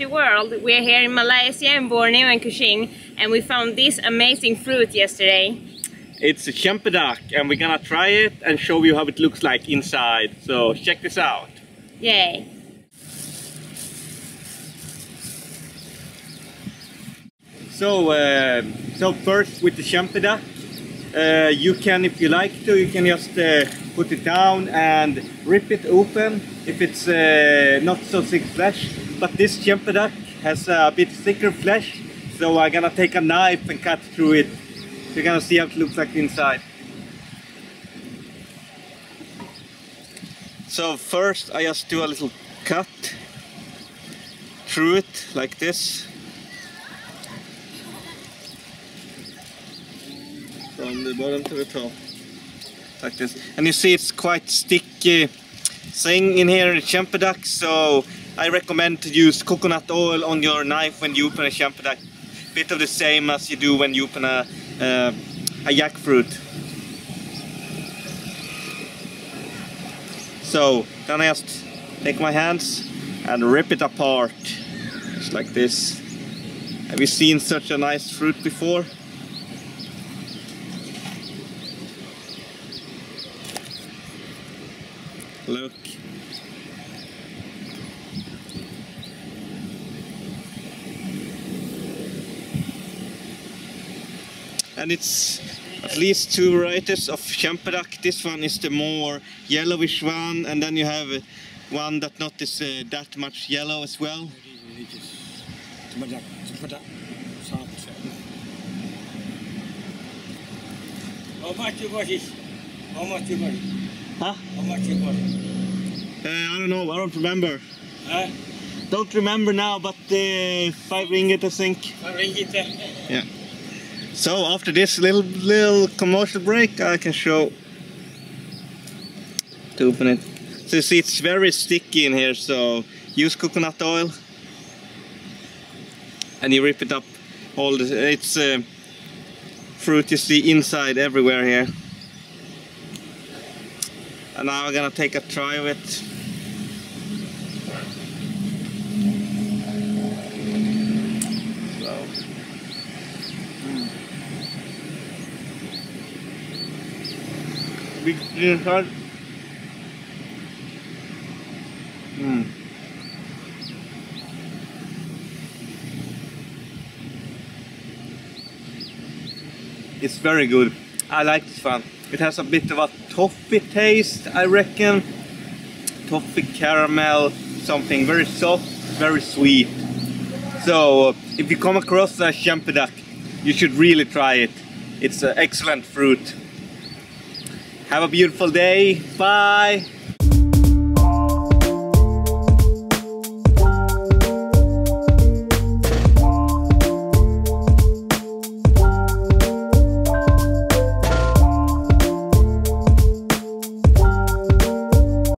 world. We're here in Malaysia, in Borneo and Kuching, and we found this amazing fruit yesterday. It's a chempedak and we're gonna try it and show you how it looks like inside. So check this out. Yay! So, uh, so first with the chempedak, uh, you can, if you like to, you can just uh, put it down and rip it open if it's uh, not so thick flesh. But this chempedak has a bit thicker flesh, so I'm gonna take a knife and cut through it. You're gonna see how it looks like inside. So first I just do a little cut through it like this. From the bottom to the top. Like this. And you see it's quite sticky thing in here in the chempedak, so I recommend to use coconut oil on your knife when you open a chempedak. Bit of the same as you do when you open a, uh, a jackfruit. So then I just take my hands and rip it apart, just like this. Have you seen such a nice fruit before? Look. And it's at least two varieties of chempedak. This one is the more yellowish one, and then you have uh, one that not is uh, that much yellow as well. How much you got it? How much you got it? Huh? How much you it? Uh, I don't know. I don't remember. Huh? Don't remember now, but uh, five ringgit, I think. Vad ringgit? Yeah. So after this little little commercial break, I can show to open it. So you see, it's very sticky in here. So use coconut oil, and you rip it up. All the it's uh, fruit you see inside everywhere here. And now I'm gonna take a try of it. Big inside. Mm. It's very good. I like this one. It has a bit of a toffee taste, I reckon. Toffee caramel, something very soft, very sweet. So, uh, if you come across a chempedak, you should really try it. It's an excellent fruit. Have a beautiful day. Bye.